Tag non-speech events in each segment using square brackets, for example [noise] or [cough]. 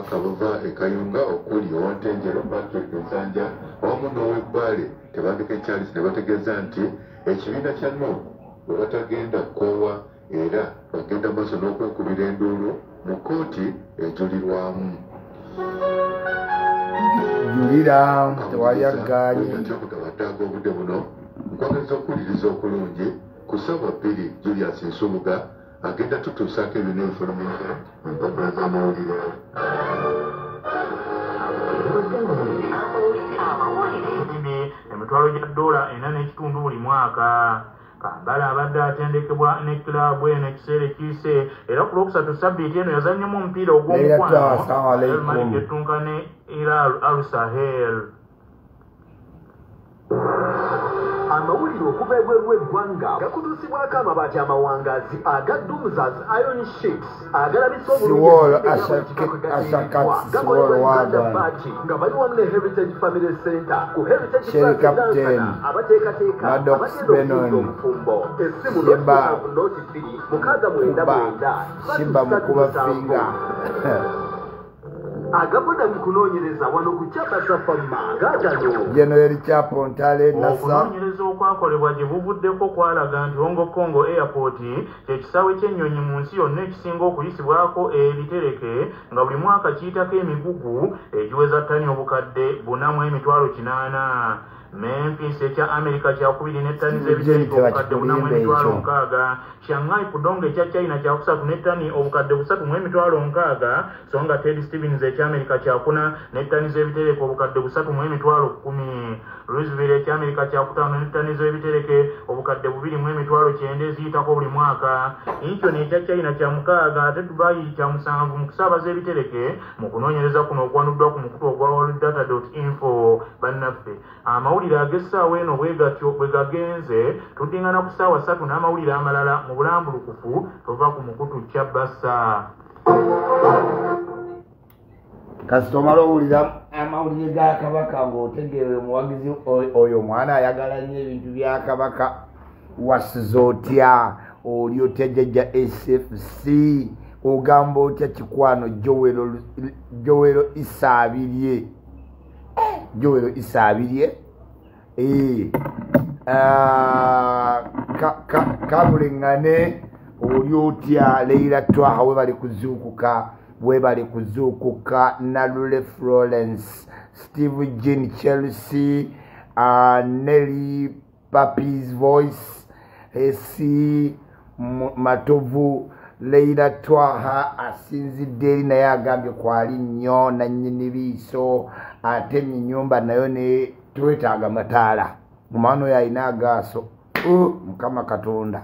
ababaka bava ekayunga okuli owantenjero patrick ensanja awamu n'ow'ebbale tebandika ekyalisi ne bategeeza nti ekibiina kya no bwe batagenda kukoowa era bagenda maaso n'okwekubira enduulu mu kooti ejulirwamu. Julira tewali aggaanye kyokutabataaga obudde buno nkwagaliza okuwuliriza okulungi ku ssaawa bbiri julius nsubuga agenda tutuusaako ebino enfulumiza mu mpapula z'amawulire ebimbi emitwalo gya dola ena n'ekitundu buli mwaka kambala abadde atendekebwa ne kilaabu eno ekiseera ekiyise era ku lwokusatu sabbiiti eno yazannyamu omupiira Leila Twa, assalamu alaikum. ogw'omukwano getunka ne iral al sahel amawulire okuva ebweru w'eggwanga gakutuusibwako amabaati amawangaazi aga dumsas iron ships agalabisa baki nga bali wamu ne heritage family center ku heritage Sherry Plaza Captain, Zansana, abateekateeka Benon, okufuza obufumbo. Essimu noti bbiri mukaaga mwenda mwenda. Shimba Mukuba Finger. [laughs] agaboda mu kunoonyereza wano ku kyapasafamma gaatano general chapo ntale nasa. okunoonyereza okwakolebwa gye buvuddeko kwalaga nti hongo congo airport kyekisaawe ky'ennyonyi mu nsi yonna ekisinga okuyisibwako ebitereke nga buli mwaka kiyitako emigugu egiweza ttani obukadde buna mu emitwalo kinaana memphis ekya amerika kyakubiri n'ettani z'ebitereke obukadde buna mu emitwalo nkaaga shanghai pudong ekya china kyakusatu n'ettani obukadde busatu mu emitwalo nkaaga so nga ted stevens eky'amerika kyakuna n'ettani z'ebitereke obukadde busatu mu emitwalo kkumi louisville eky'amerika kyakutaano n'ettani z'ebitereke obukadde bubiri mu emitwalo kyenda eziyitako buli mwaka. Inchon ekya china kya mukaaga ate dubayi kya musanvu mu kusaabaza ebitereke mu kunoonyereza kuno okwanuddwa ku mukutu ogwa worlddata info. Bannaffe amawulire ag'essaawa eno bwe gatyo bwe gagenze tuddingana ku ssaawa ssatu n'amawulire amalala mu bulambulukufu tuva ku mukutu kyabasa kasita omala owulira amawulire ga kabaka ng'otegeere omuwagizi oy- oyo omwana ayagala nnyo ebintu bya kabaka wasiza otya oli otya jjajja sfc ogamba otya kikwano jowero Lu- jowero isaabirye? Jowero isaabirye kabuleŋŋane oli otya leira twaha we bali kuzuukuka we bali kuzuukuka nalule florence steve jean chelsea uh, nelly papis voice esi matovu leira twaha asinzidde eri naye agambye kwali nnyo nannyini biiso atemye ennyumba nayo ne twetaaga mataala. Omwana oyo alina agaaso mukama katonda.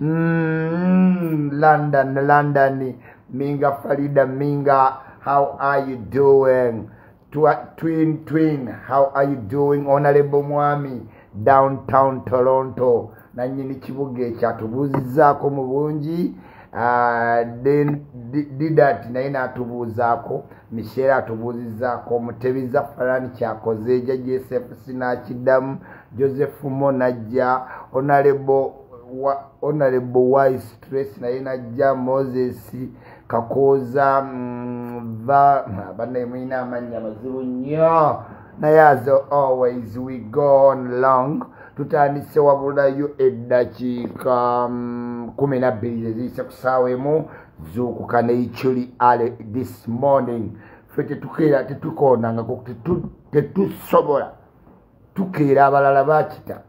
Mm, london london minga farida minga how are you doing? Twin twin how are you doing honorable mwami downtown toronto. Nanyini kibuga ekyo atubuuzizaako mu bungi Di- didat naye n'atubuuzaako michelle atubuuzizaako mutebiza farani kyakoze eja gsfc n'akiddamu joseph mo najja honorable wise trace naye najja moses kakooza mm, va bannaye mulina amannya mazibu nnyo. Naye as always we go on long tutandise wabulayo eddakiika mm, kumi nabbiri zeziyise ku saawa emu zuukuka neikyuli ale this morning. Fe tetukeera tetukoonangako tetu- tetusobola. Tukeera abalala bakita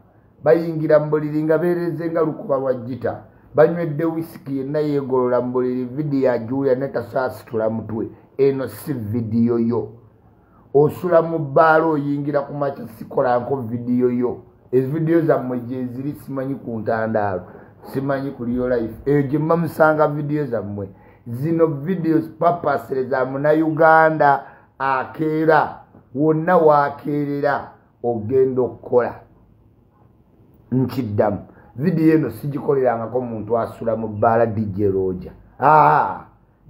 bayingira mu buliri nga beereze nga lukuba lwa jita banywedde wisiki yenna yeegolola mu buliri vidiyo ajuuya netasaasitula mutwe. Eno si vidiyo yo. Osula mu bbaala oyingira ku makya sikolanko vidiyo yo evidiyo zammwe gyeziri simanyi ku ntandaalo simanyi ku lyo life. Eyo gye mba musanga vidiyo zammwe. Zino vidiyo papasire za munauganda akeera wonna waakeerera ogenda okukola. Nkiddamu. Vidiyo eno sigikolerangako muntu asula mu bbaala dj roja aa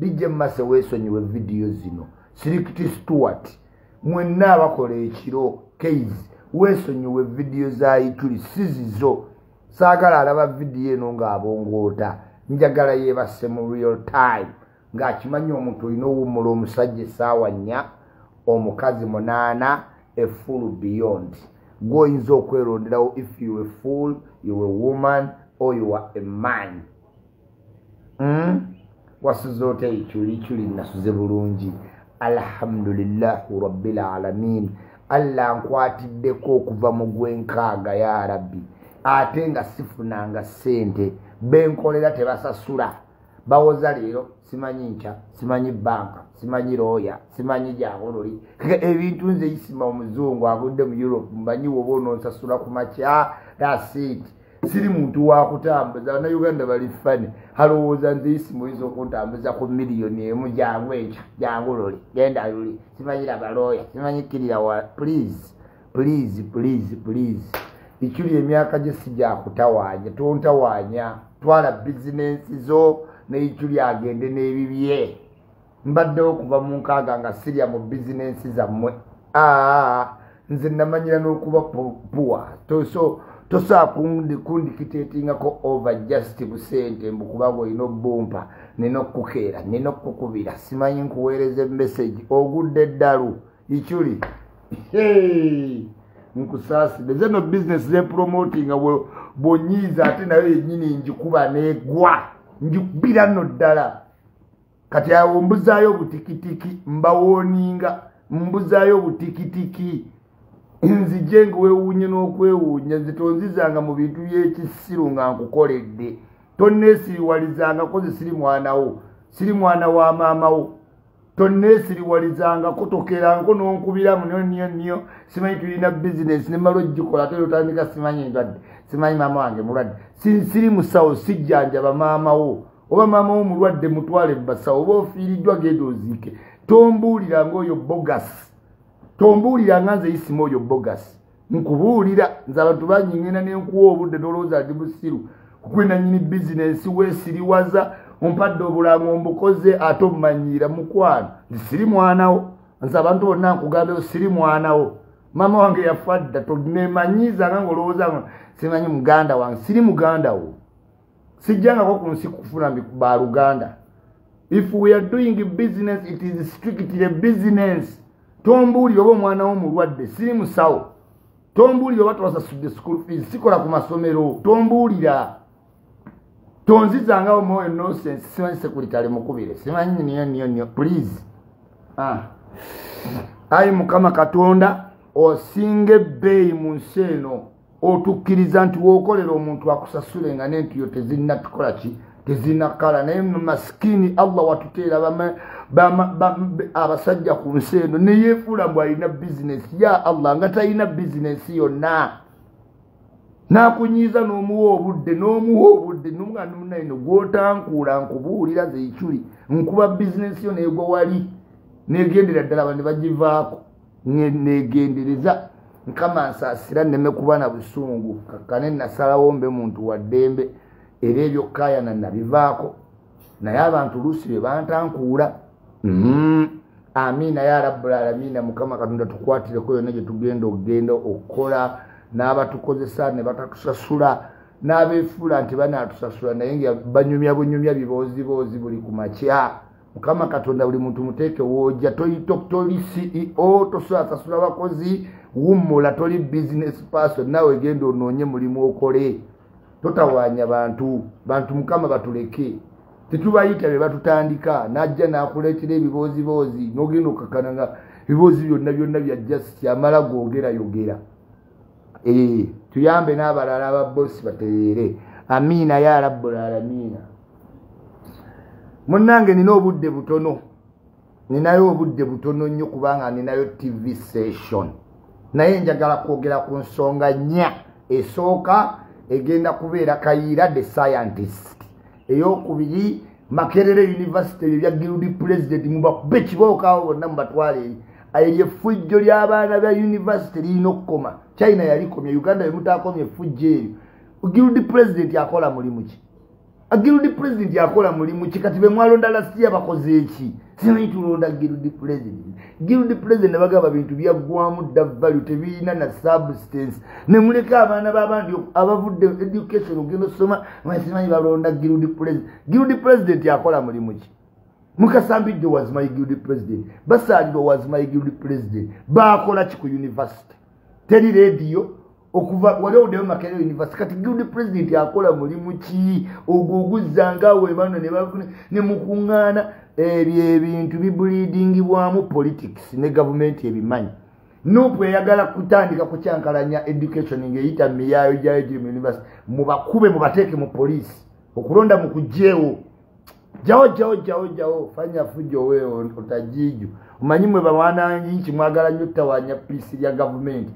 dj mase weesonyiwe vidiyo zino. Sirikiti stewart. Mwenna abakola ekiro keizi weesonyiwe vidiyo za ituli sizizo. Saagala alaba vidiyo eno ng'abongoota njagala yeebase mu real time. Ng'akimanyi omuntu olina owummula omusajja essaawa nnya omukazi munaana efulu beyond. Gweoyinza okweronderawo if you a fool you a woman or you are a man. Mm? wasuze otya ekyuli kyuli nasuze bulungi. Alhamdulillahi rabbilalamin allah nkwatiddeko okuva mu gwenkaaga ya rabbi. Ate nga sifunanga sente benkolera tebasasula. Bawoza leero simanyi nkya simanyi banka simanyi looya simanyi gyagololi ebintu nze isima omuzungu agudde mu europe mbanyi woba ononsasula ku makya dasit siri muntu wakutambuza banauganda bali fane alowooza nze isimu oyinza okuntambuza ku miliyoni emu jangu enkya jangu loli genda luli. Simanyira balooya simanyi kirira wa please please please please. Ekyuli emyaka gye si gyakutawaanya tontawaanya twala bizinensi zo nekyuli agende n'ebibye. Mbaddewo kuva mu nkaaga nga sirya mu bizinensi zammwe. Aa nze namanyira n'okuba puwa toso tosobola kundikitetingako over just busente mbukuba bweolina obumpa nina okukeera nina okukubira simanyi nkuweereza emesagi ogudde eddalu ikyuli nkusaasire. Zeno bizinesi zepromotinga bwonyiiza ate nayo yenyini njikuba negwa. Njikubira nno ddala. Kati awo mbuzaayo butikitiki mbawooninga mbuzaayo butikitiki [clears throat] nzije nga weewuunye n'okwewuunya nze tonzizanga mu bintu by'ekisiru nga nkukoledde. Tonneesiriwalizangako ze siri mwanawo siri mwana wa maamawo tonneesiriwalizangako tokerangako n'onkubiramu niyo niyo simanyi tulina bizinesi nemala ogikola ate otandika simanyi ndwadde simanyi maama wange mulwadde. Siri musawo sijjanjaba maamawo oba maamawo mulwadde mutwale mubasawo oba ofiiriddwa genda oziike tombuulira ngaoyo bogasi tombuulira nga nze isimu oyo bogasi nkubuulira nze abantu banyingenda nenkuwa obudde nolowooza ndi busiru kukwenanyini bizinensi weesiriwaza ompadde obulamu ombukoze ate omumanyiira mukwano. Siri mwanawo nze abantu bonna nkugambewo siri mwanawo maama wange yafa dda tonemanyizanga ngaolowooza simanyi muganda wange. Siri muganda wo. Sijjangako ku nsi kufuna baluganda if we are doing business it is strictly business tombuulire oba omwana wo mulwadde siri musawo tombuulire oba tobasasudde school fees sikola ku masomero. Tombuulira. Tonzizangawo mwoyo nosense simanyi sekuritale mukubire. Simanyi niyo niyo niyo. Please. Ah. ayi mukama katonda osinga ebbeeyi mu nsi eno otukkiriza nti wookolera omuntu akusasule nga nentiyo tezinatukola ki? Tezinakala naye masikini allah watuteera abasajja ku nsi eno neyefuula mbw alina bizinesi ya allah nga talina bizinesi yonna. Nakunyiiza n'omuwa obudde n'omuwa obudde nomwana munaino gwotankuula nkubuulira zeikuli nkuba bizinesi yo negwa wali. Negendera ddala aba ne bagivaako. Negendereza. Nkama nsaasira nneme kuba na busungu. Kakkane nasalawo mbe muntu waddembe era ebyokkayana nabivaako. Naye abantu luusi bye bantankuula amiina ya rabulalamiina mukama katonda tukwatireko yonna gye tugenda okgenda okukola n'abatukozesa ne batatusasula n'abeefuula nti banaatusasula naye nga banyumya bunyumya biboozibozi buli ku makya. Mukama katonda buli muntu muteeke woojja toli ceo tosobola sasula bakozi wummula toli business person naawe genda onoonye mulimu okole. Totawaanya bantu. Bantu mukama batuleke tetubayita bye batutandika najja nakuleetera ebibooziboozi nogenda okakana nga ebiboozi byonna byonna bya jasiti amala googera yogera. Tuyambe n'abalala ababosi batereere. Amiina ya rabulalamiina munnange nina obudde butono ninayo obudde butono nnyo kubanga ninayo tv session. Naye njagala kwogera ku nsonga nnya esooka egenda kubeera kayiira the scientist eyokubiri makerere university ebyo bya gildi president mubakube kibookawo bonna mubatwale eri eryo effujjo ly'abaana bya university lirina okukoma. China yalikomya uganda bemutakomya effujjo eryo. Gildi president akola mulimu ki agiludi president akola mulimu ki? Kati bemwalonda lasiya bakoze eki simanyi tulonda giludi president. Giludi president nebagamba bintu byaggwamu dda valu tebirina na substance. Nemuleka abaana babandi abavudde education ogenda osoma simanyi balonda giludi president. Giludi president akola mulimu ki? Mukasambidde was my guild president. Basaalirwa was my guild president. Bakola ki ku university? Teri rediyo okuva wali owuddeyo makerere university kati guild president akola mulimu ki? Ogwo oguzzangawe bano ne mukuŋŋaana ebyo ebintu bibuliidingibwamu politics ne gavumenti ebimanyi. Nupu eyagala kutandika kukyankalanya education ngaeyita miyaayo gyayo giri mu university mubakube mubateeke mu poliisi okulonda mukugjeewo jawo jawo jawo jawo fanya fujo wewe otajijo omanyi mwe bawananchi mwagala nnyo tawanya piisi lya gavumenti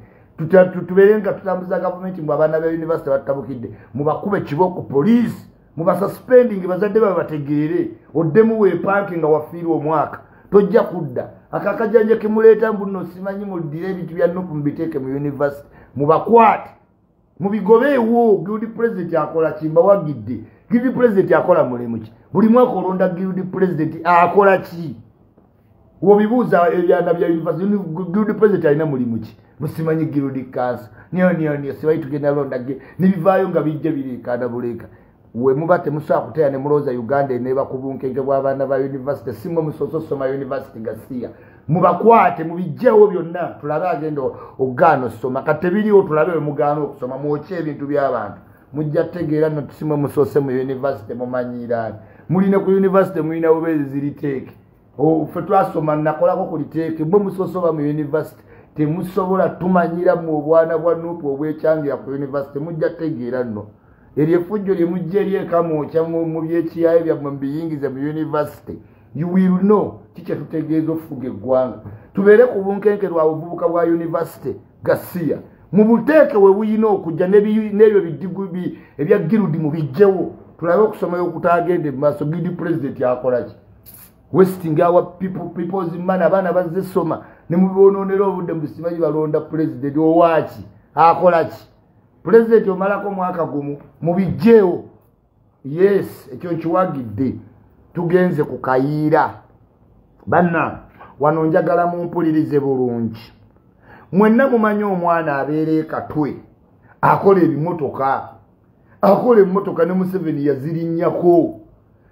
tubeere nga tutambuza gavumenti mwe abaana ba univesity batabukidde. Mubakube kibooko poliisi mubasuspending bazadde babe bategeere. Oddemu weepanke nga wafiirwa omwaka. Tojja kudda. Akakajanja kemuleeta mbuno simanyi muddire ebintu bya nupu mubiteeke mu univesity mubakwate mubigobeewo guild president akola kimbawagidde guild president akola mulimu ki? Buli mwaka olonda guild president akola ki wobibuuza ebyana bya university guild president alina mulimu ki? Musimanyi guild council niyo niyo niyo sibayi tugenda londa nebivaayo nga bijja bireekaana buleeka. We muba temusobola kuteera ne mulowooza uganda eneeba ku bunkenke bw'abaana ba university simwe musoose osoma university gasiya mubakwate mubijjewo byonna tulabe agenda ogaana osoma. Kati tebiriwo tulabe we mugaana okusoma mwokye ebintu by'abantu. Mujja tegeera no tusimwe musoose mu university mumanyiraani muline ku university mulina bubeezi ziriteeke ffe twasoma nakolako ku liteeke bwe musoose oba mu university temusobola tumanyira mu obwana bwa nuupu obwekyangira ku university mujja tegeera nno. Eryo effujjo lye mujja eryekamwokya mu byekiyayo byammwe mubiyingize mu university you will know kikyetutegeeza okufuga eggwanga. Tubeere ku bunkenke lwa buvubuka bwa university gasiya mu buteeke we buyina okujja n'ebyo bidigu ebya girudi mubijjewo tulabe okusomayo okutagende mu maaso gidi president akolaki westing our people peoples man abaana bazze soma ne mubononera obudde musimanyi balonda president. Owaki akolaki president omalako omwaka gumu mubijjeewo yes ekyo nkiwagidde. Tugenze ku kayiira banna wano njagala mumpulirize bulungi. Mwenna mumanyi omwana abeera ekatwe akola ebimotoka. Akola emmotoka ne museveni yazirinnyako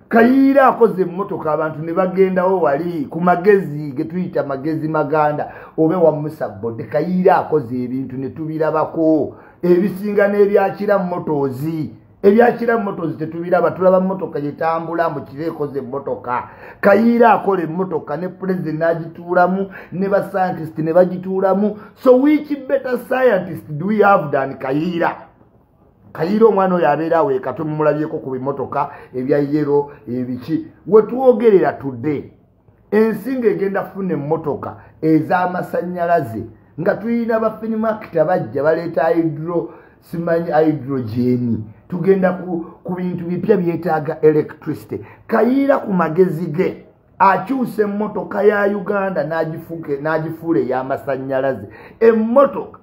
kayiira akoze emmotoka abantu ne bagendawo wali ku magezi ge tuyita magezi maganda obe wamusabode kayiira akoze ebintu ne tubirabako. Ebisinga n'ebyakira motoozi ebyakira motoozi tetubiraba tulaba motoka gyetambula mu kiro ekoze emmotoka. Kayiira akola emmotoka ne pulezidenti n'agituulamu ne bascientist ne bagituulamu. So which better scientist do we have than kayiira kayiira omwana oyo abeera awo eka tumulabyeko ku bimotoka ebya yero ebiki. Wetwogerera tudde ensinga egenda kufuna emmotoka ez'amasanyalaze nga tulina bafinimakita bajja baleeta hydro simanyi hydrogeni tugenda ku, ku bintu bipya byetaaga electricity. Kayiira ku magezi ge akyusa emmotoka ya uganda n'agifuula ey'amasanyalaze emmotoka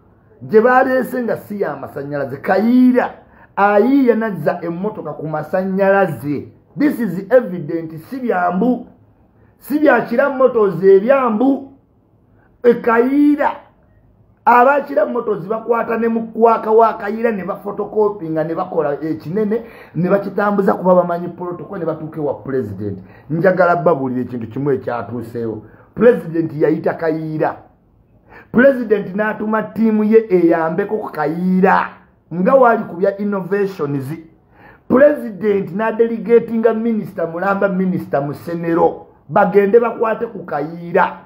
gye baleese nga si y'amasanyalaze kayiira ayiiya nazza emmotoka ku masanyalaze. This is evident si byambu si byakira motozi ebyambu ekayiira abakira motozi bakwata ne mukwaka wa kayiira ne bafotokopinga ne bakola ekinene ne bakitambuza kuba bamanyi protocol ne batuuka ewa pulezidenti njagala babuulira ekintu kimu ekyatuuseewo. Pulezidenti yayita kayiira pulezidenti n'atuma ttiimu ye eyambeko ku kayiira nga waali ku bya innovations pulezidenti n'adelegatinga minisita mulamba minisita musenero bagende bakwate ku kayiira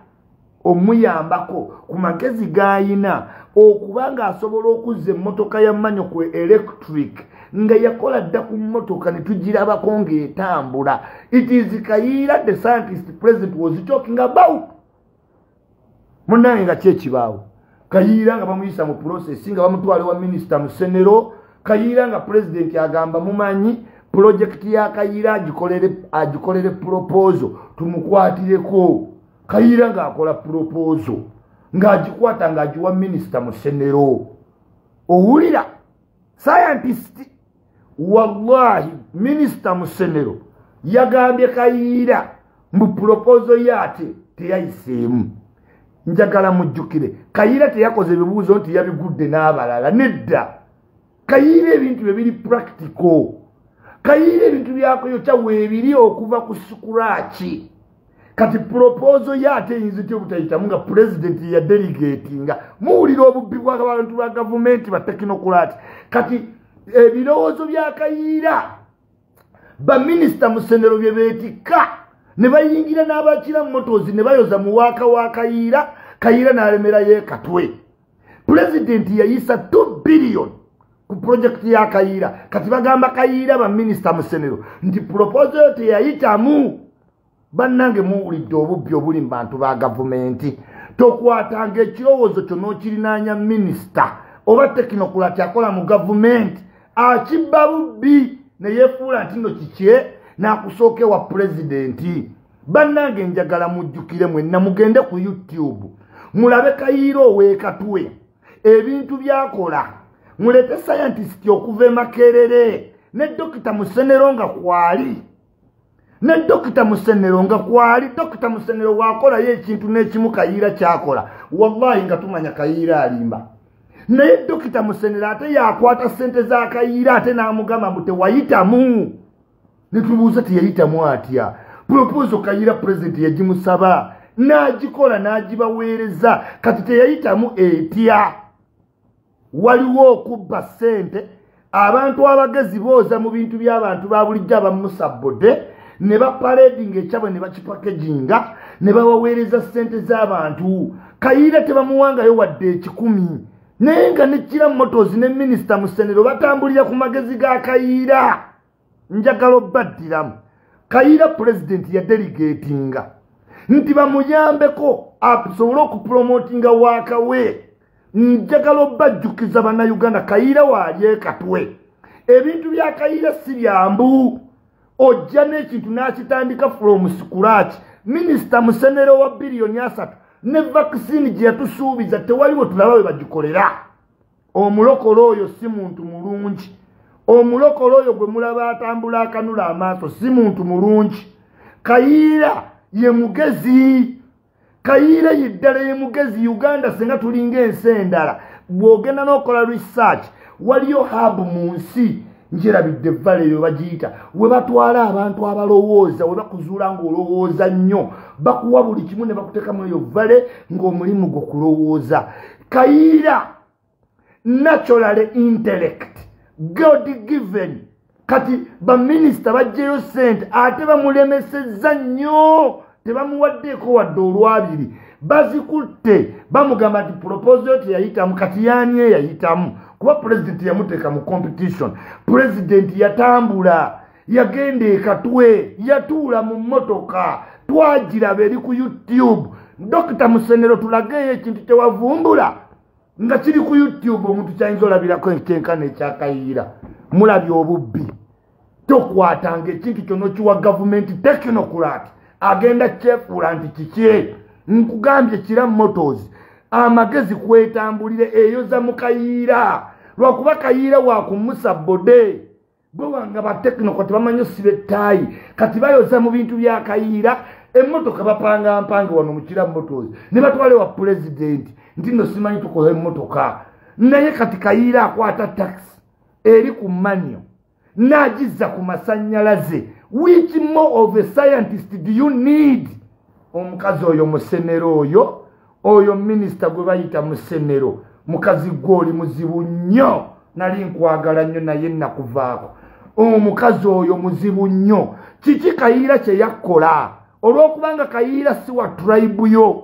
omuyambako ku magezi g'ayina okuba ng'asobola okuzza emmotoka ya manyo ku electric nga yakola dda ku mmotoka ne tugirabako ng'etambula. It is kayiira the scientist president was talking about. Munange nga kyekibaawo kayiira nga bamuyisa mu processi nga bamutwale wa minisita mu senero kayiira nga pulezidenti agamba mumanyi pulojekiti ya kayiira agikolere puropozo tumukwatireko kayiira ng'akola puropozo ng'agikwata ng'agiwa minisita mu senero owulira sayantisiti wallahi minisita mu senero yagambye kayiira mu puropozo ye ate teyayiseemu. Njagala mujjukire kayiira teyakoze ebibuuzo nti yabigudde n'abalala nedda. Kayiira ebintu bye biri practical. Kayiira ebintu byakoyokya weebiri okuva ku sukuraki kati puropozo ye ate eyinza etya obutayitamu nga pulezidenti yadelegatinga? Muwulira obubbi bwabantu ba gavumenti batekinokulati kati ebirowoozo byakayiira baminisita mu ssendero bye beetikka ne bayingira n'abakira motozi ne bayoza mu waaka wa kayiira kayiira n'alemerayo ekatwe pulezidenti yayisa 2 biliyoni ku pulojekiti ya kayiira kati bagamba kayiira baminisita mu ssendero nti puropozo yo teyayitamu bannange muwulidde obubbi obuli mu bantu ba gavumenti tokwatanga ekirowoozo kyo n'okirinaanya minisita oba tekinokulati akola mu gavumenti akibba bubbi neyefuula nti no kikye n'akusooka ewa pulezidenti bannange njagala mujjukire mwenna mugende ku youtube mulabe kayiira ow'ekatwe ebintu byakola. Mulete sayantisiti okuva emakerere ne dokita musenero nga kwali. Ne dokita musenero nga kwali. Dokita musenero wakolayo ekintu n'ekimu kayiira kyakola. Wallahi nga tumanya kayiira alimba. Naye dokita musenero ate yakwata sente za kayiira ate n'amugamba mbu tewayitamu. Netubuuza teyayitamu atya? Proposo kayiira pulezidenti yagimusaba n'agikola n'agibaweereza. Kati teyayitamu etya? Waliwo okubba sente abantu abagezi booza mu bintu by'abantu ba bulijjo abamusabode ne baparedinga ekyabwe ne bakipakeginga ne babaweereza sente z'abantu. Kayiira tebamuwangayo wadde ekikumi. Naye nga nekira motozi ne minisita mu senero batambulira ku magezi ga kayiira njagala obbaddiramu. Kayiira pulezidenti yadelegatinga nti bamuyambeko asobole okupromotinga waakawe. Njagala obbajjukiza bannayuganda kayiira waali ekatwe. Ebintu bya kayiira si byambu ojja n'ekintu n'akitandika from scratch. Minisita musenero wa biliyoni asatu ne vakisini gye yatusuubiza tewaliwo tulaba bwe bagikolera. Omulokole oyo si muntu mulungi. Omulokole oyo gwe mulaba atambula akanula amaaso si muntu mulungi. Kayiira ye mugezi. Kayiira yeddala ye mugezi uganda senga tulinga ensi endala bw'ogenda n'okola research waliyo habu mu nsi njerabidde valeyo bagiyita we batwala abantu abalowooza we bakuzuula ng'olowooza nnyo bakuwa buli kimu ne bakuteekamu eyo vale ng'omulimu gwe kulowooza. Kayiira natural intellect god given kati baminisita bajjeyo sente ate bamulemesezza nnyo tebamuwaddeeko wadde olwabiri. Bazikutte bamugamba nti proposo yo teyayitamu kati yaani eyayitamu? Kuba pulezidenti yamuteeka mu competition. Pulezidenti yatambula yagenda ekatwe yatuula mu mmotoka twagiraba eri ku youtube. Dokita musenero tulageeyo ekintu kyewavumbula nga kiri ku youtube omuntu kyayinza olabirako ekyenkana ekyakayiira mulabye obubbi. Tokwatanga ekintu kyonna kiwa gavumenti tekinokulat agenda kyefuula nti kikye nkugambye kira motos amagezi kwetambulire eyoza mu kayiira lwakuba kayiira wakumusa bode. Gwe wanga batekinoko tebamanyi osiba ettaayi kati bayoza mu bintu bya kayiira emmotoka bapanga mpange wano mukira motos ne batwale wa pulezidenti nti no simanyi tukola emmotoka. Naye kati kayiira akwata taxi eri ku manyo n'agizza ku masanyalaze which more of a scientist do you need? Omukazi oyo musenero oyo oyo minisita gwe bayita musenero mukazi gwe oli muzibu nnyo nali nkwagala nnyo naye nakuvaako omukazi oyo muzibu nnyo kiki kayiira kye yakkola? Olw'okubanga kayiira si wa tribe yo.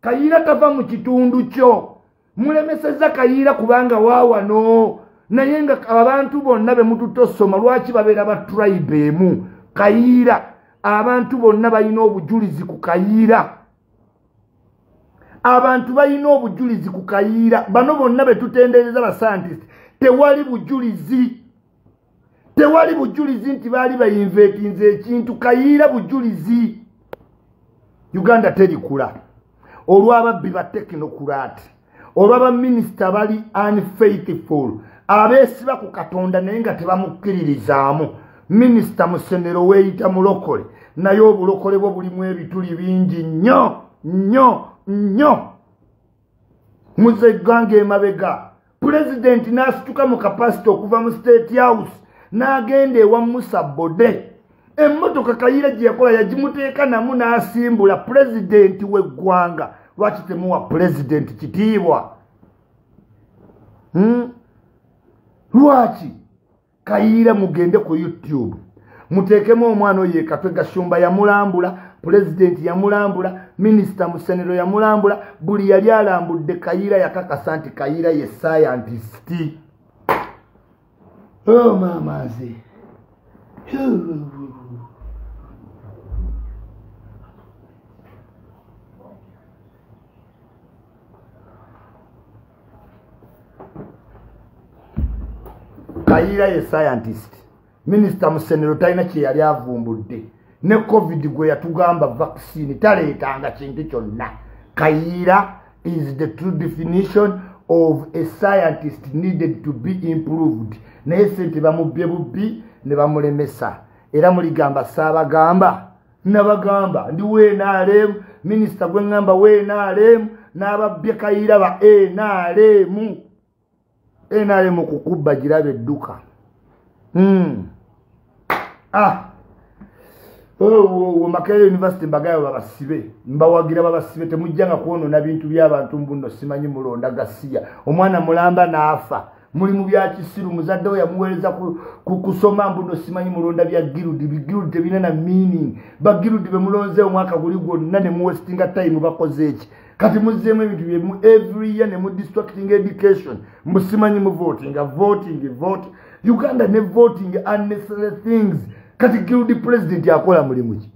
Kayiira tava mu kitundu kyo. Mulemeseza kayiira kubanga waawano naye nga abantu bonna be mututosoma lwaki babeera ba tribe emu? Kayiira. Abantu bonna balina obujulizi ku kayiira. Abantu balina obujulizi ku kayiira. Bano bonna betutendereza bascientist tewali bujulizi. Tewali bujulizi nti baali bayinvetinze ekintu. Kayiira bujulizi. Uganda terikula. Olw'ababbi ba tekinokulat olw'abaminisita bali unfaithful abeesiba ku katonda naye nga tebamukkiririzaamu. Minisita musenero weeyita mulokole naye obulokole bwe bulimu ebituli bingi nnyo nnyo nnyo. Muze eggwanga emabega. Pulezidenti n'asituka mu kapasite okuva mu state house n'agenda ewa musa bode. Emmotoka kayira gye yakola yagimuteeka namu n'asimbula pulezidenti w'eggwanga. Lwaki temuwa pulezidenti kitiibwa? Hmm? Lwaki? Kayiira mugende ku youtube. Muteekemu omwana oyo ekatwe gashumba yamulambula pulezidenti yamulambula minisita musenero yamulambula buli yali alambudde kayiira yakakasa nti kayiira ye sayantisiti oh mamaze kayiira ye scientist. Minisita musenero talina kye yali avumbudde. Ne covid gwe yatugamba vaccine taleetanga kintu kyonna. Kayiira is the true definition of a scientist needed to be improved. Naye sente bamubbye bubbi ne bamulemesa. Era muligamba saabagamba nabagamba ndi wenaalemu minisita gwe ŋŋamba wenaalemu n'ababbye kayiira ba enaalemu enaalemu kukubba giraba edduka Hmm. Ah. makerere university mbagayo babasibe. Mbawagira babasibe temujjanga kwonona bintu byabantu mbuno simanyi mulonda gasiya omwana mulamba naafa muli mu byakisiru muzadde we yamuweereza ku- ku- kusoma mbuno simanyi mulonda bya girudi bigirudi tebina na meaning. Bagirudi bemulonze omwaka guli gwonna ne muwestinga time bakoze eki kati muzzeemu ebintu byemu every year ne mu distracting education musimanyi mu voting voting voting. Uganda ne voting unnecessary things. Kati girudi president akola mulimu ki?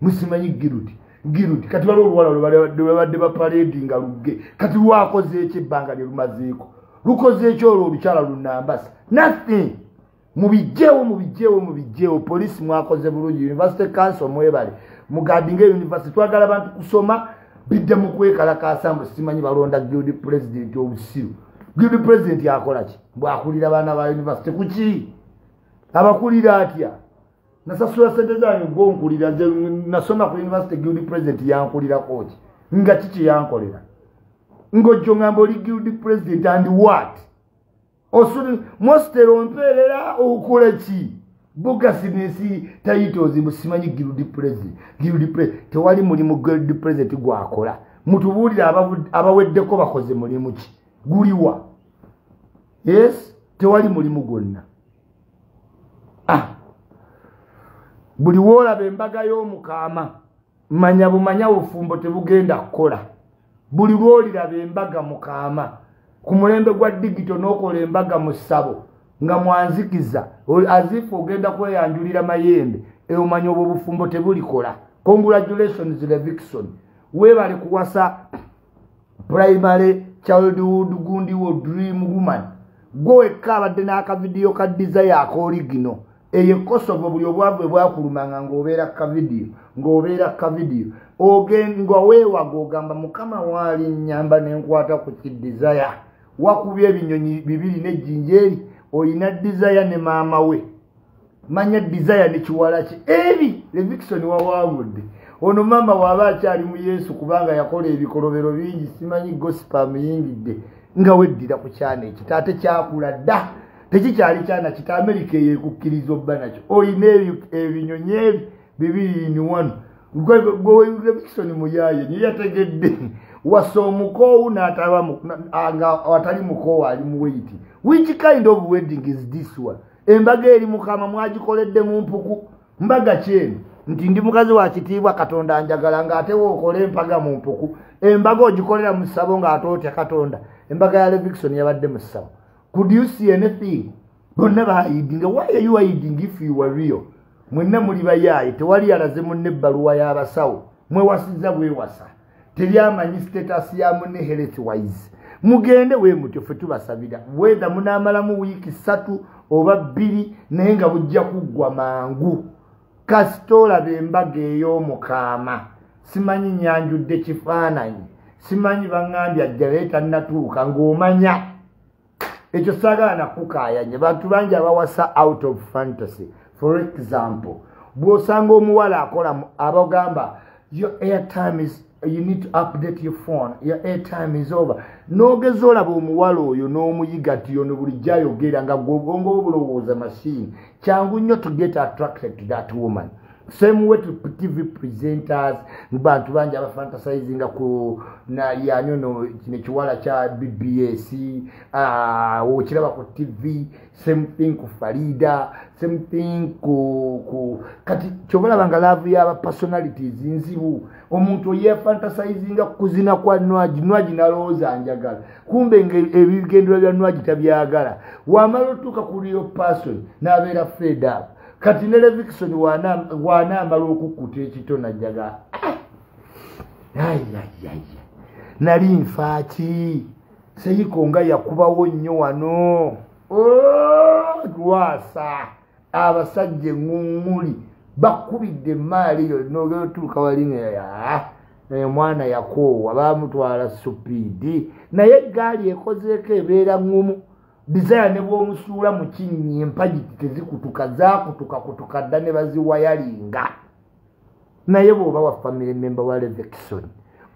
Musimanyi girudi girudi kati waliwo oluwala lwebadde bapaledi nga lugge. Kati lwakoze eki ebbanga lye lumazeeko? Lukoze eki olwo olukyala lunambasa nothing. Mubijjeewo mubijjeewo mubijjeewo poliisi mwakoze bulungi. University council mwebale. Mugadinga university. Twagala abantu kusoma bidde mu kwekalakasa mbu simanyi balonda guild president obusiru guild president akola ki? Bwakulira baana ba university kuki abakulira atya? Nasasula sente zange gonkulira nze nasoma ku university guild president yankulirako ki? Nga kiki yankolera? Ngojjo ngamba oli guild president and what? Osuli mostero mpeerera okula ki bugasinesi titles musimanyi guild president guild president tewali mulimu guild president gwakola. Mutubuulire abavu- abaweddeko bakoze mulimu ki? Guliwa yes? Tewali mulimu gwonna. Ah! Buli woolaba embaga y'omukaama manya bumanya bufumbo tebugenda kukola. Buli lwoliraba embaga mukaama ku mulembe gwa digito n'okola embaga mu ssabo nga mwanzikiza azifu ogenda kweyanjulira mayembe eomanya obwo obufumbo tebulikola. Congratulations levikson weebale kuwasa primary childhood gundiwo dream woman. Gwe wekka abadde n'akavidiyo ka desire akoorigino eyo kosovo buli obwavu bwakulumanga ng'obeera kavidiyo ng'obeera kavidiyo nga weewaga ogamba mukama waali nyamba nenkwata ku kidesire wakubya ebinyonyi bibiri nejjinja eri oyina desire ne maama we. Manya desire ne kiwala ki? Ebi! Levikson wawaabudde ono maama waaba akyali mu yesu kubanga yakola ebikolobero bingi simanyi gosipa muyingidde nga weddira ku kyana eki taate kyakula dda. Tekikyali kyana kita amerika eyo ekukkiriza obba nakyo. Oyina ebi- ebinyonyi ebi bibiri ni wano. Levikson muyaye niye yategedde. Wasa omukoowu n'ataba nga atali mukoowu ali mu weiti which kind of wedding is this one? Embaga eri mukama mwagikoledde mu mpuku mbaga kyeno nti ndi mukazi wa kitiibwa katonda njagala ng'ate wookola empaga mu mpuku. Embaga ogikolera mu ssabo ng'ate otya katonda. Embaga ya levikson yabadde mu ssabo. Could you see anything? Bonna bahidinga why are you hiding if you were real? Mwenna muli bayaaye tewali yalaze munne ebbaluwa y'abasawo. Mwewasiza bwewasa. Teryamanyi status ya munne health wise mugende we mutyo ffe tubasabira. Wetha munaamalamu wiiki ssatu oba bbiri naye nga bujja kuggwa mangu. Kasita olaba embaga ey'omukaama. Simanyi nyanjudde kifaananyi. Simanyi baŋŋambye ajja naye tannatuuka ng'omanya. Ekyo saagala nakukaayanye bantu bangi abawasa out of fantasy. For example bw'osanga omuwala akola mu- abagamba your airtime is you need to update your phone. Your airtime is over. N'ogeza olaba omuwala oyo n'omuyiga ti ono bulijjo ayogera nga gwe obwongo bwo bulowooza machine kyangu nnyo to get attracted to that woman. Same way to tv presenters bantu bangi abafantasizinga ku yani ono kino ekiwala kya bbs okiraba ku tv same thing ku farida same thing ku kati kyobalaba nga laavu yaba personalities nzibu omuntu oyefantasizinga kuzina kwa nwagi nwagi nalowooza njagala. Kumbe nga ebigendero bya nwagi tabyagala. Wamala otuuka ku real person n'abeera fed up. Kati ne levikison wanaamala okukkuta ekitona jaga ayayaya nali nfaaki. Seyiko nga yakubawo nnyo wano. Lwasa. Abasajja eŋuŋuli bakubidde emaali yonna ogeotuuka walinga omwana yakoowa bamutwala supiidi naye egaali ekozeeko ebeera ŋumu desire ne bwomusuula mu kinnya empagi tezikutuka zakutuka kutuka dda ne baziwayalinga naye bw'oba wa family member wa levekison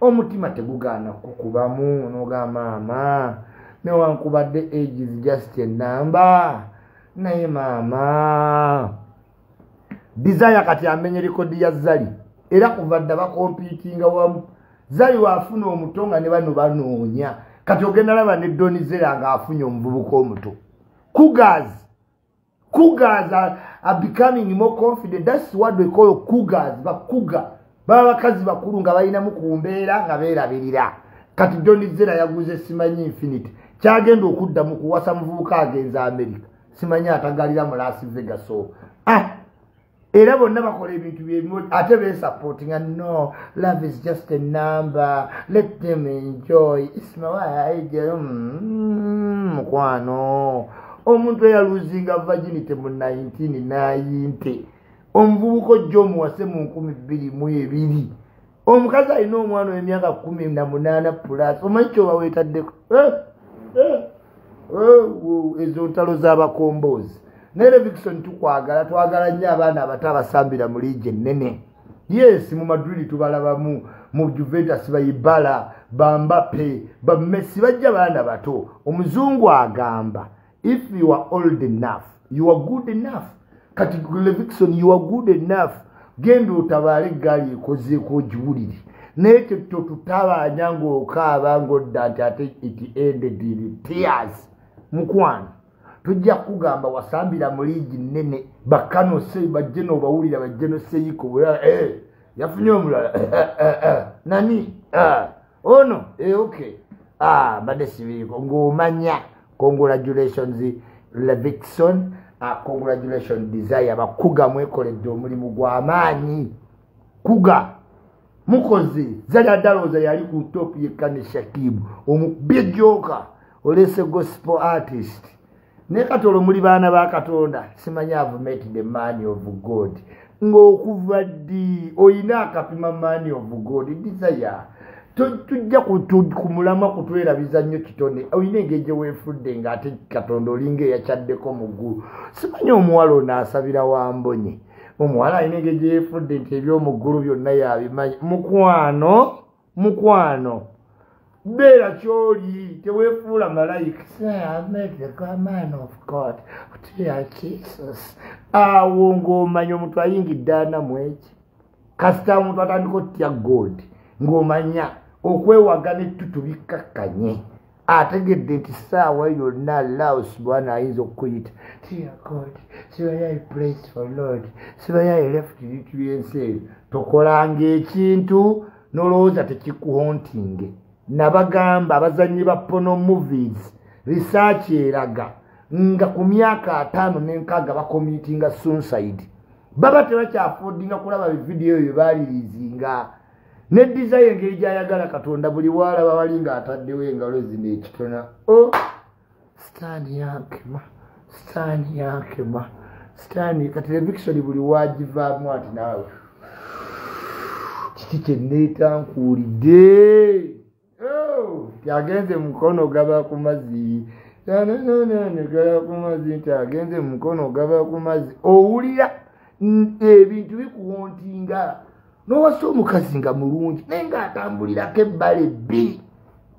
omutima tegugaana kukubamu nogamba maama newankubadde ages just enamba naye maama desire kati amenye rekodi ya zali era kuva dda bakompiitinga wamu. Zali waafuna omuto nga ne bano banoonya. Kati ogenda laba ne donizera ngaafunye omuvubuka omuto. Cougars. Cougars are, are becoming more confident. Thats what we call cougars. Bakuga baba bakazi bakulu nga balinamu ku mbeera nga beerabirira. Kati donizera yaguze simanyi infinity kyagenda okuddamu kuwasa muvubuka agenza america. Simanyi atagalira mu las vegas o. Ah, era bonna bakola ebintu byebimu ate besupportinga no love is just a number let them enjoy. Ismawaija mm, mukwano. Omuntu eyaluzinga virginity mu 1990 omuvubuka ojja omuwase mu 22 omukazi alina omwana w'emyaka 18 plus omanyi kyoba weetaddeko? Eh, eh, eh, ezo ntalo z'abakomboozi naye levikison tukwagala twagala nnyo abaana abato abasambira mu liigi ennene. Yes mu madridi tubalabamu mu juventus bayibala bambape bamesi bajja baana bato. Omuzungu agamba if you are old enough you are good enough. Kati levikison you are good enough. Genda otabaala eggaali ekozeeko ogiwulire. Naye tetututabaanya ngaokaaba ngaodda nti ate it ended in tears. Mukwano tujja kugamba wasambira mu liigi nnene bakanose bajje nobawulira bajje noseyiko bwera eh, yafunye omulala nani ah, ono eh, okay ah, mbadde sibiriko ng'omanya congratulations levikson uh, congratulation desire bakuga mwekoledde omulimu gw'amaanyi. Kuga mukoze zalya daloza yali ku top yekkane shakibu omubyejoka olese gospel artist naye katolo muli baana ba katonda simanyi avumeti the mani of god. Ng'okuva ddi oyina akapima mani of god desire? Tujja kumulamwa kutwerabiza nnyo kitone. Olina engeri gye weefudde ng'ate katonda olinga eyakyaddeko mu ggulu simanyi omuwala ono asabira wambonye omuwala alina engeri gye yeefudde nti ebyomu ggulu byonna yabimanyi. Mukwano mukwano beera kyoli teweefuula malayika. Awo ng'omanya omuntu ayingidde anamu eki. Kasita omuntu atandika otya god ng'omanya okwewagana ettutu bikkakkanye. Ategedde nti saawa yonna allah subhana ayinza okukuyita. Tiyagod sibayo i praise for lord. Sibayo i left bitu byensi ebyo tokolanga ekintu nolowooza tekikuhontinge nabagamba abazanyi ba pono movies risaaki eraga nga ku myaka ataano nenkaaga bakomitinga sunside. Baba tebakyafoodinga kulaba bividiyo ebyo baalirizinga ne desire engeri gyayagala katonda buli waalaba wali ngaataddewo engalo zino ekitona. O sitaani yankema sitaani yankema sitaani ka televikisoni buli wagivaamu ati naawe kiki kyeneetankuulidde agenze mukono gaba ku mazzi. Ku mazzi nti agenze mukono gaba ku mazzi. Owulira ebintu bikuwontinga. Nowasa omukazi nga mulungi naye ngaatambulirako ebbala ebbiri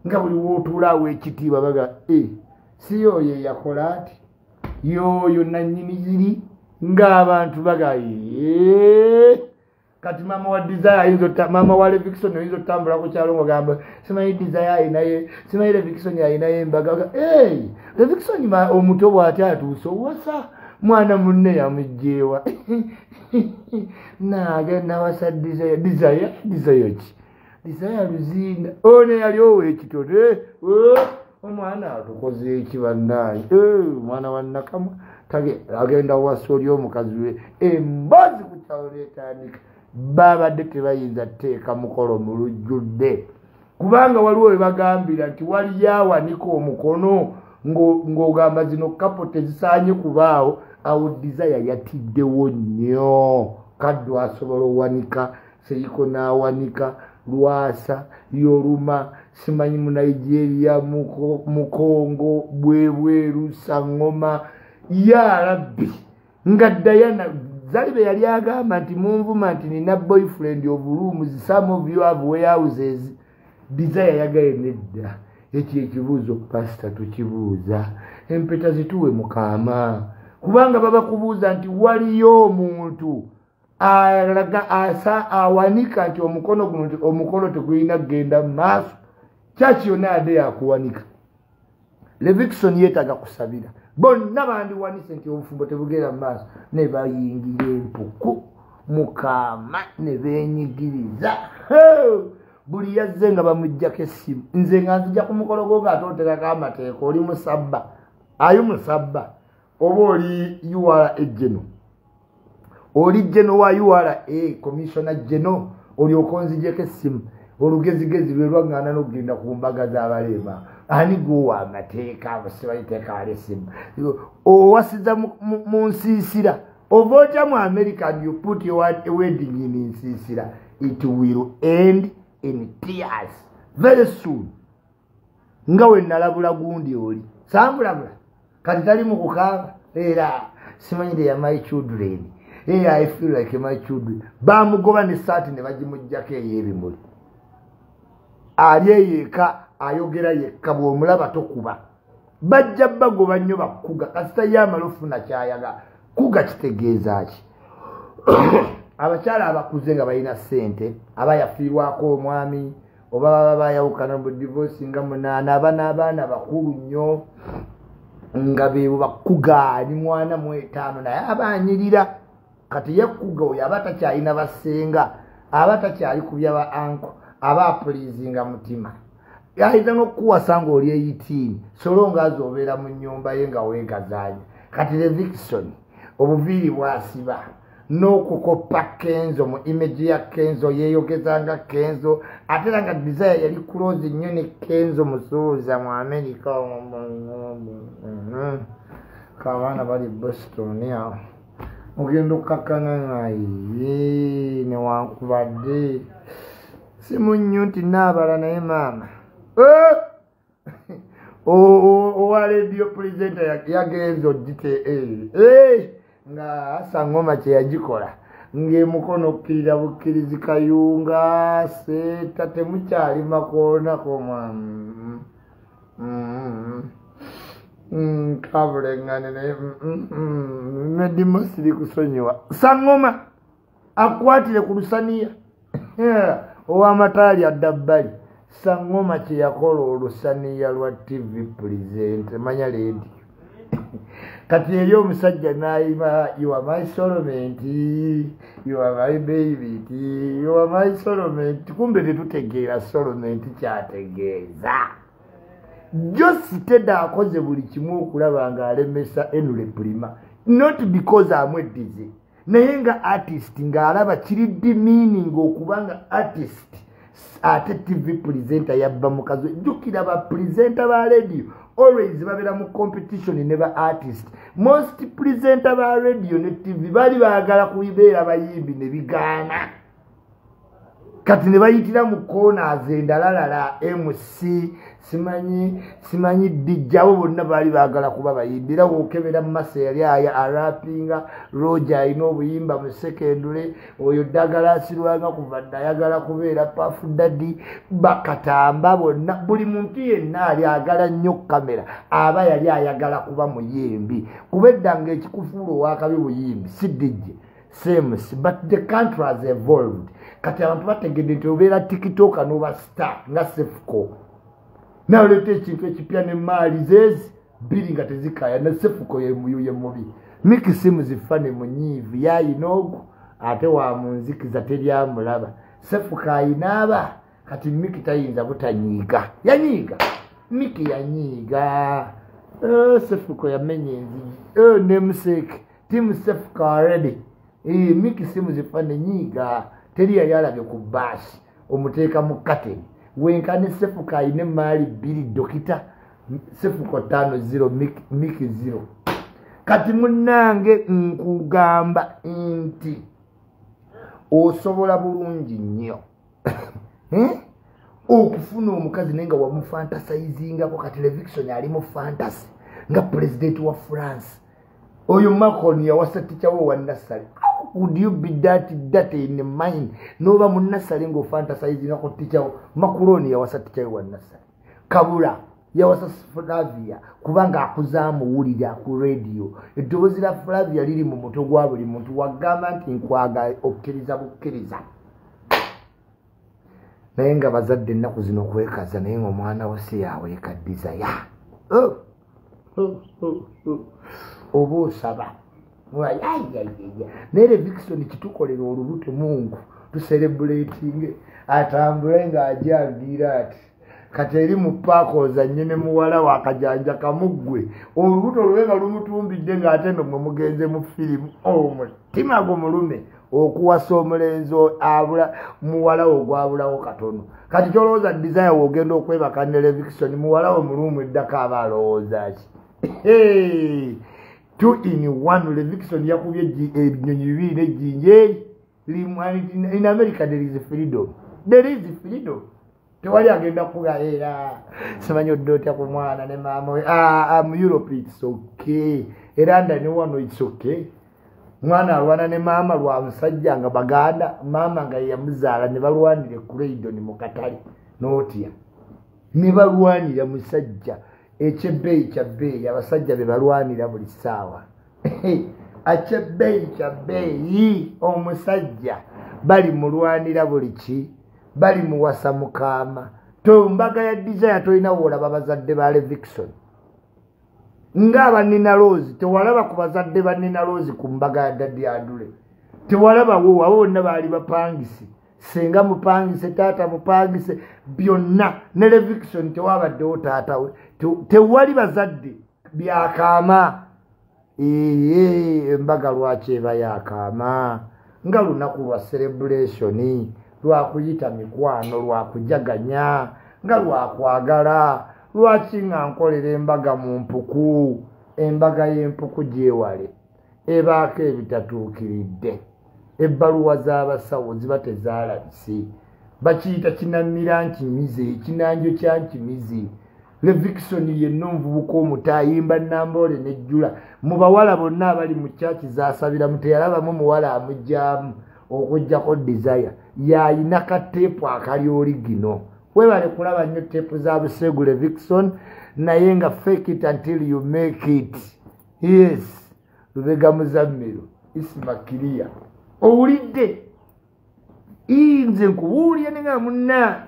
nga buli wootuulaawo ekitiibwa baga e si yoyo eyakola ati? Yoyo nanyini ziri ng'abantu baga "Ee." Kati mama wa desire ota- mama wa levikison oyinza otambula ku kyalo ngogamba simanyi desire ayinaye simanyi levikison ayinaye embaga Baga, "Hey, levikison ma- omuto bw'ate atuuse owasa mwana munne yamugjeewa. [laughs] Naagenda wasa desire desire desire ki? Desire luzinda. Ono yali ow'ekitone Eh, omwana atukoze eki bannaayi Eh, mwana wa nakamwa tage agenda wasa oli omukazi we emboozi ku kyalo netandika babadde tebayinza teeka mukolo mu lujjudde. Kubanga waliwo we bagambira nti waliyo awanika omukono ng'o- ng'ogamba zino kapo tezisaanye kubaawo awo desire yatiddewo nnyo. Kaddo asobola owanika seiko n'awanika lwasa yoruma simanyi mu nigeria Muko- mukongo bwebweru saŋŋoma ya rabbi nga dayana zalibe yali agamba nti munvuma nti nina boyfriend of rooms some of you have warehouses. Desire yagaye nedda. Ekyo ekibuuzo pasita tukibuuza. Empeta zituwe mukaama kubanga babakubuuza nti waliyo omuntu alaga asa awanika nti omukono guno nti omukono tegulina kgenda mu maaso? Kyaki yonna ade yakuwanika? Levikison yeetaga kusabira bonna bandiwanise nti obufumbo tebugenda mu maaso ne bayingira empuku mukaama ne benyigiriza buli yazze nga bamugjako essimu. Nze nga nzija ku mukolo gwo ngaate otekako amateeka oli musabba. Ayi musabba. Oba oli ura ejeno oli jeno wa ura komisiona jeno olyoka onzijeko essimu. Olugezigezi lwe lwaŋŋaana n'okugenda ku mbaga z'abaleema ani gwowa amateeka sibayiteeka wala essimu. Owasiza mu- nsiisira. Ova otya mu america and you put your wedding in nsiisira. It will end in tears. Very soon. Nga we nalabula gundi oli. Sambulabula. Kati tali mu kukaaba. Era simanyire ya my children. Era i feel like my children. Bamugoba ne saati ne bagimugjako ey'ebimuli ali eyeeka ayogera yekka bw'omulaba tokuba. Bajja bagoba nnyo bakuga kasita yamala ofuna kyayaga kuga kitegeeza ki? [coughs] Abakyala abakuze nga balina ssente aba yafiirwako omwami oba baba bayawukana mu divosi nga munaana aba n'abaana bakulu nnyo nga bebo bakuga ali mwana mu etaano naye aba anyirira kati yekuga oyo aba takyalina basenga aba takyali kubya ba anko aba apulizinga mutima ayinza n'okukuwasa nga oli eyitiini solo ngaazi obeera mu nnyumba ye nga weegazaanya kati levikison obuviiri bwasiba n'okukopa kenzo mu imagi ya kenzo yeeyogezanga kenzo ate era nga desire yali kulozi nnyo ne kenzo musuuza mu america. Kabaana bali boston awo. Ogenda okkakkana naye newankubadde. Simu nnyo nti naabala naye maama [laughs] owa radio presenta yagenza ogite nga asangoma kyeyagikola ng'emukono okkirira bukkirizi kayunga seeta temukyali makoonako mwamu. Kabulengane naye medimo siri kusonyiwa. Saŋoma akwatire ku lusaniya. [laughs] Ow'amataali adda bbali saŋoma kyeyakola olusaniya lwa tv present manya ledi [laughs] kati eri omusajja nayima yuwa my soloment yuwa my baby ti yuwa my soloment kumbe tetutegeera soloment kyategeeza. Jositeda akoze buli kimu okulaba ng'alemesa enule prima not because amweddize naye nga artist ng'alaba kiri ddi meaning okuba nga artist ate tv presenter yabba mukazi we jjukira ba presenter ba radio. Always babeera mu competition ne ba artist. Most presenter ba radio ne tv bali baagala kubeera bayimbi ne bigaana. Kati ne bayitira mu corners endalalala mc simanyi simanyi dijjawo bonna baali baagala kuba bayimbi era wokebera mumasa yali aya arapinga roja alina obuyimba mu sekendule oyo ddagala asirwanga kuva dde ayagala kubeera pafu dadi bakatamba bonna. Buli muntu yenna ali agala nnyo kamera aba yali ayagala kuba muyimbi. Kuba edda nga ekikufuula owakabi buyimbi si dijje sems but the country has evolved. Kati abantu bategedde nti obeera tikitoka noba star nga sefuko nawe oleeta ekintu ekipya nemaali zeezi bbiri nga tezikaya ne sefuko ye mubi. Miki simu zifane munyiivu yayina ogu ate wa munzikiza teryamulaba sefuka ayinaaba kati miki tayinza butanyiiga. Yanyiiga. Miki yanyiiga. Eh, sefuko yamenya enzigi nemuseke timu sefuka already. Eh, miki simu zifane nyiiga. Teri yali alabye ku baasi omuteeka mu kateni wenkane sefuka ayina emaali bbiri dokita sefuko tano ziro miki- ziro kati munnange nkugamba nti osobola bulungi nnyo [coughs] Eh? okufuna omukazi naye nga wamufantasizingako ka television ali mu fantasy nga pulezidenti wa france. Oyo macron yawasa tichawo wa nasale would you be that that in mind noba mu nasale ngaofantasizingako tichawo macron yawasa tichawo wa nasale kabula yawasa flavia. Kubanga akuzamuwulira ku radio eddoboozi la flavia liri mu mutwe gwa buli muntu wagamba nti nkwaga okkiriza bukkiriza naye nga bazadde ennaku zino kwekaza naye ngaomwana we si yaweekaddiza ya. Oh, oh, oh, oh. oba osaba ayayaya naye levikisoni kitukolera olubuto mungu tuserebuletinge atambule ng'ajandiira ati kati eri mu paaka ozanye ne muwala wa akajanja kamuggwe olubuto lube nga lumutumbidde ng'ate no mwe mugenze mu firimu. Omutima gwo mulume okuwasa omulenzi abula muwala we ogwabulawo katono. Kati kyolowooza desire wogenda okwebaka ne levikisoni muwala we mulumu eddako aba alowooza ki! Two in one levikisoni yakubye ebinyonyi bibiri nejjinja eri Lim- in america there is freedom there is freedom tewali agenda kuga era simanyi odde otya ku mwana ne maama we Ah, ah, mu europe its okay era ndani wano its okay mwana alwana ne maama lwa musajja nga baganda maama nga yeyamuzaala ne balwanira ecureidon mu katale nootya ne balwanira musajja ekyebbeeyi kya bbeeyi abasajja be balwanira buli ssaawa akyebbeeyi kya bbeeyi omusajja bali mulwanira buli ki bali muwasa mukaama to mbaga ya desire tolina woolaba bazadde ba levikson ngaabanina loozi tewalaba ku bazadde banina loozi ku mbaga ya dadi adule. Tewalabawo abo bonna baali bapangise senga mupangise taata mupangise byonna ne levikson tewabaddewo taata we tewali bazadde byakaama. Ee embaga lwaki eba yakaama? Nga lunaku lwa celebulationi lwakuyita mikwano lwakujaganya nga lwakwagala lwaki nga nkolera embaga mu mpuku? Embaga y'empuku gyewale ebaako ebitatuukiridde. Ebbaluwa z'abasawo ziba tezaalabise. Bakiyita kinamira nkimize ekinanjo kya nkimize levikisoni yenna omuvubuka omuto ayimba namboole nejjula mu bawala bonna abali mu kyaki zasabiramu teyalabamu muwala amugjamu okugjako desire. Yayina kateepu akali origino webale kulaba nnyo teepu za busegu levikison naye nga fake it until you make it. Yes lubega muzammiro isimakiriya owulidde? Nze nkubuulire nenga munna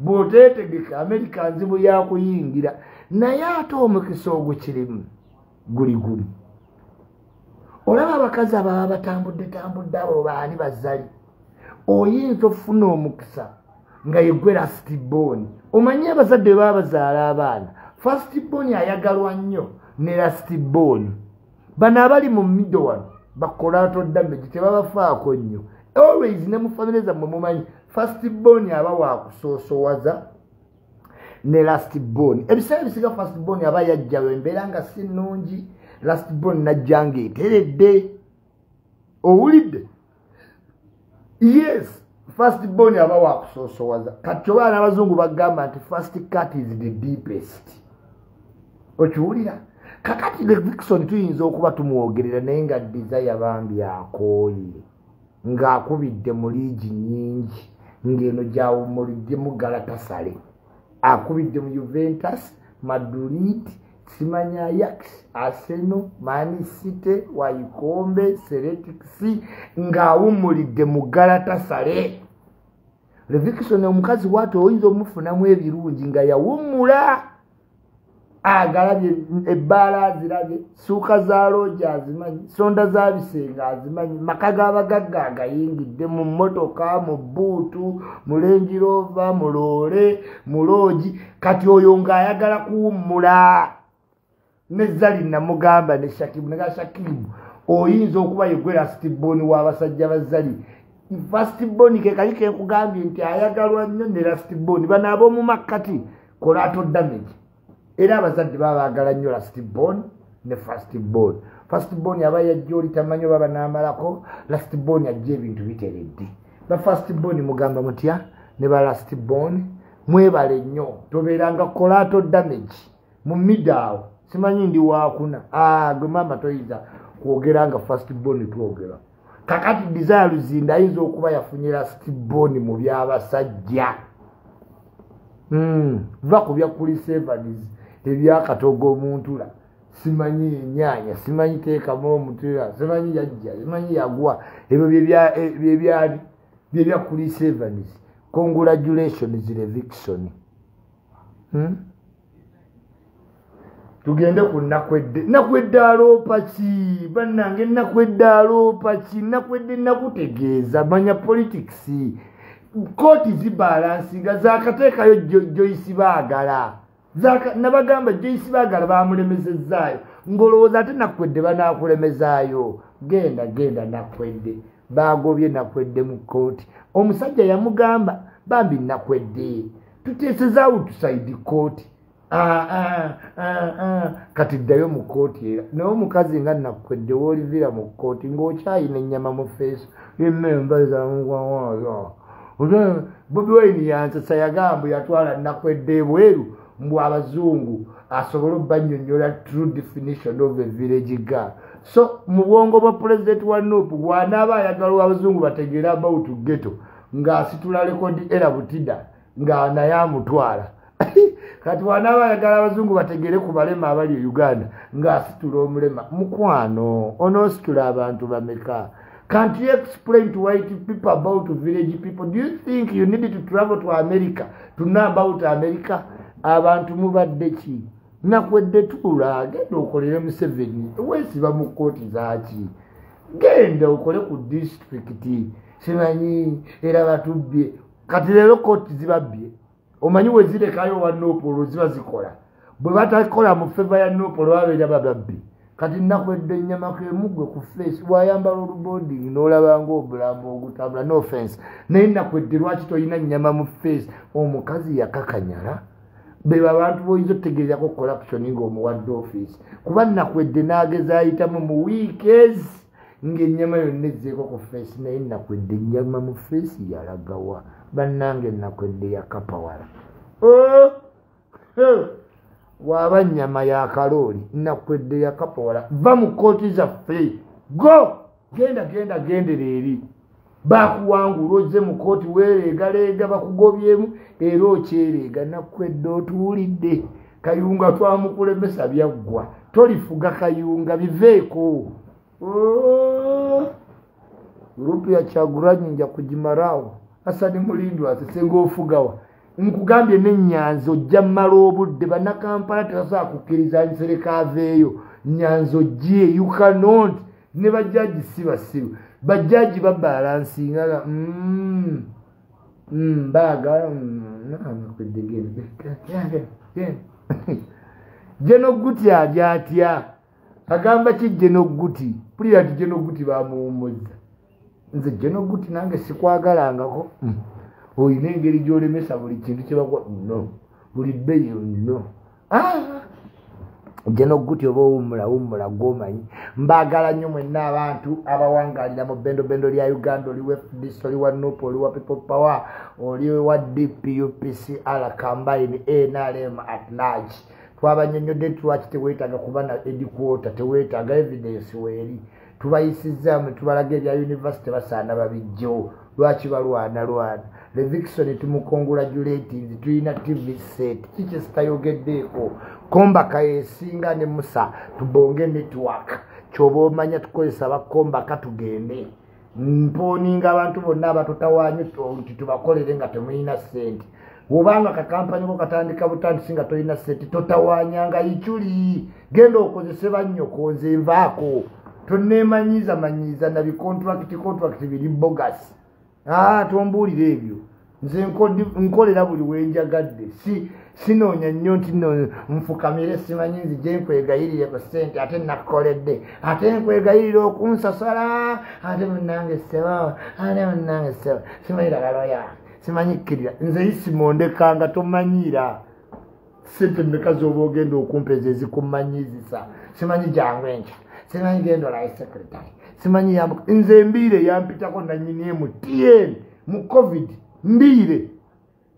bw'oteetegeka amerika nzibu yakuyingira naye ate omukisa ogukirimu guli gumu. Olaba abakazi ababa batambudde tambudde abo baani bazali oyinza okufuna omukisa nga yegwe lastiboni omanye abazadde baba bazaala abaana fastiboni ayagalwa nnyo ne lastiboni bano abali mu mido wano bakolato damage tebabafaako nnyo. Always ne mu famire zammwe mumanyi fastiboni aba wakusoosowaza ne lastiboni ebiseera bisiga fastiboni aba yajjayo embeera nga si nnungi lastiboni najja ngaeteredde owulidde? Yes fast bon aba wakusoosowaza. Kati obaana abazungu bagamba nti fast cat is the deepest. Okiwulira? Kakati levikson tuyinza okuba tumwogerera naye nga desire bambi akooye ng'akubidde mu liigi nyingi ng'eno gyawumuliddemu galatasale akubidde mu juventus madrid simanya yax aseno manisite waikombe seretix ng'awumulidde mu galatasale levikson omukazi waati oyinza omufunamu ebirungi nga yawummula agalabye ebbaala azirabye suuka za looja azimanyi sonda za bisenga azimanyi maka g'abagagga agayingidde mu mmotoka mu buutu mu lengirova mu loole mu loogi. Kati oyo ng'ayagala kuwummula ne zali namugamba ne shakibu nega shakibu oyinza okuba yegwe lastiboni w'abasajja ba zali fastiboni ke kali kekugambye nti ayagalwa nnyo ne lastiboni bano ab'omu makkati kolato damage era abazadde baba bagala nnyo lastibon ne fastbon fastbon aba yajja oli tamanyi oba banamalako lastbon ajja ebintu biteredde. Ba fastbon mugamba mutya ne ba lastbon mwebale nnyo tobeeranga kolato damage mu midaawo simanyi ndi wakuna gwe maama toyinza kwogera nga fastbon twogera. Kakati desire luzinda ayinza okuba yafunye lastbon mu byabasajja. Hmm, va ku bya kulisevanizi ebyakatogo omuntula. Simanyi enyanya simanyi teekamu omutula simanyi yajja simanyi yagwa. Ebyo byebya kulisa evans congratulations levikson hmm? tugende ku nakwedde. Nakwedde aloopa ki? Bannange nakwedde aloopa ki? Nakwedde nakutegeeza manya politics. Kooti zibalansinga zakateekayo joyisi baagala nabagamba joyisi baagala bamulemezezaayo. Ngaolowooza ate nakwedde banaakulemezaayo genda genda nakwedde. Bagobye nakwedde mu kooti omusajja yamugamba bambi nakwedde tuteeseza outside kooti kati ddayo mu kooti era. Naye omukazi nga nakwedde woolivira mu kooti ng'okyayina ennyama mu feeso ememba zamugwawayo bobi wine yansasa yagamba yatwala nakwedde ebweru mbw abazungu asobole obanyonyola true definition of a village girl so mu bwongo bwa pulezidenti wa nopu bwanaaba ayagala abazungu bategeere about geto ng'asitula rekodi era butida nga naye amutwala [laughs] kati wanaaba ayagala abazungu bategeere ku balema abali e uganda ng'asitula omulema mukwano onoositula abantu bameka Can't you explain to white people about village people? Do you think you need to travel to America to know about America? Abantu mubadde ki? Nakwedde tuula genda okolere museveni. Weesiba mu kooti zaki genda okole ku disitulikiti simanyi era batubbye. Kati leero kooti zibabbye. Omanyi wezirekayo wa nopolo ziba zikola? Bwe batakola mu feva ya nopolo babeera bababbi. Kati nakwedde ennyamako emugwe ku feesi bwayambala olubondingi n'olabanga obulambo ogutambula nofense naye nakwedde lwaki tolina nnyama mu feesi omukazi yakakanyala beba abantu boyinza otegerezako corruption ngaomuwadde offisi kuba nakwedde n'ageza ayitamu mu weekes ngaennyama yonna ezzeeko ku feesi naye nakwedde ennyama mu feesi yalagawa. Bannange nakwedde yakapawala oh! waaba nnyama ya kalooli nakwedde yakapawala va mu kooti zaffe. Go! Genda genda gendera eri bakuwangula ozze mu kooti weereegaleega bakugobyemu era okyereega. Nakwedde otuwulidde. Kayunga twamukulemesa byaggwa. Tolifuga kayunga biveeko. Gurupu ya kyagulanyi nja kugimarawo asani mulindu asesenga ofugawa nkugambye nenyanza ojja mmala obudde. Bannakampala tebasobola kukkiriza nsereka aveeyo. Nyanza ojje you cannot. Ne bajaji si basiru bajaji babalansinga mm. mm, baagala [laughs] jenoguti ali atya? Agamba ki jenoguti? Pulira ti jenoguti bamuwumuzza nze jenoguti nange sikwagalangako. Mm. olina engeri gyolemesa buli kintu kyebakwa no. Buli bbeyi no ah! jeno guti oba owumula wumula gwomanyi. Mbaagala nnyo mwenna abantu abawangalira mu bendo bendo lya uganda oli wa fdc oli wa nup oli wa people power oli wa dpupcr combine nrm at large. Twabanyonyodde lwaki teweetaaga kuba na ediquota teweetaaga evidence weeri. Tubayisizaamu tubalaga ebya univesity basaana babijjo. Lwaki balwana lwana? Levikson tumukongulajulatins tulina tv set. Kiki sitayogeddeeko kombaka esinga ne musa tubonge network. Kyoba omanya tukozesa bakombaka tugende. Mponinga abantu bonna abatutawanyu nti tubakolere nga temulina sente wobanga kakampanyi ko katandika butandisi nga tolina sente totawanyanga ikyuli genda okozese bannyoko nze nvaako tonemanyiza manyiza na bicontract contract biri bogas ah, tombuulira ebyo nze nkolera buli wenjagadde si sinoonya nnyo nti nfukamire simanyi nzije nkwegayirire ku sente ate nakoledde. Ate nkwegayirire okunsasala ate munange seba ate munange seba simanyiragaloya simanyikkirira nze isimondekanga tomanyira. Sente mmeka zoba ogenda okumpeza ezikumanyizisa? Simanyi jangu enkya. Simanyi genda olaye secretary? Simanyi yambuka nze mbiire yampitako nanyini mtn mu covid mbiire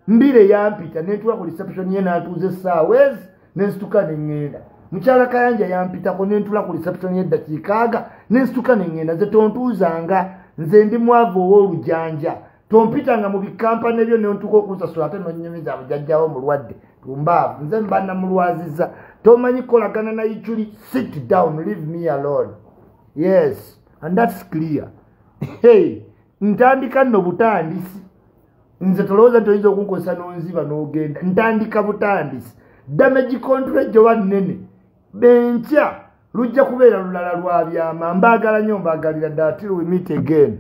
mbiire yampita nentuwa ku reception ye natuuza essaawa ezi nensituka neŋŋenda mukyala kayanja yampitako nentula ku reception yeddakiikaaga nensituka neŋŋenda nze tontuuzanga nze ndi mwavu ow'olujanja. Tompitanga mu bikampani ebyo nontuka okunsasula ate nonyumiza mujajjawo mulwadde. Tumbaavu. Nze mbanna mulwaziza tomanyi kolagana nayikyuli sit down leave me alone. Yes and thats clear. [laughs] Hey ntandika nno butandisi nze tolowooza toyinza okunkozesa nonziba n'ogenda. Ntandika butandisi. Damage control gyoba nnene. Benkya lujja kubeera lulala lwa byama. Mbaagala nnyo mbaagalira ddala till we meet again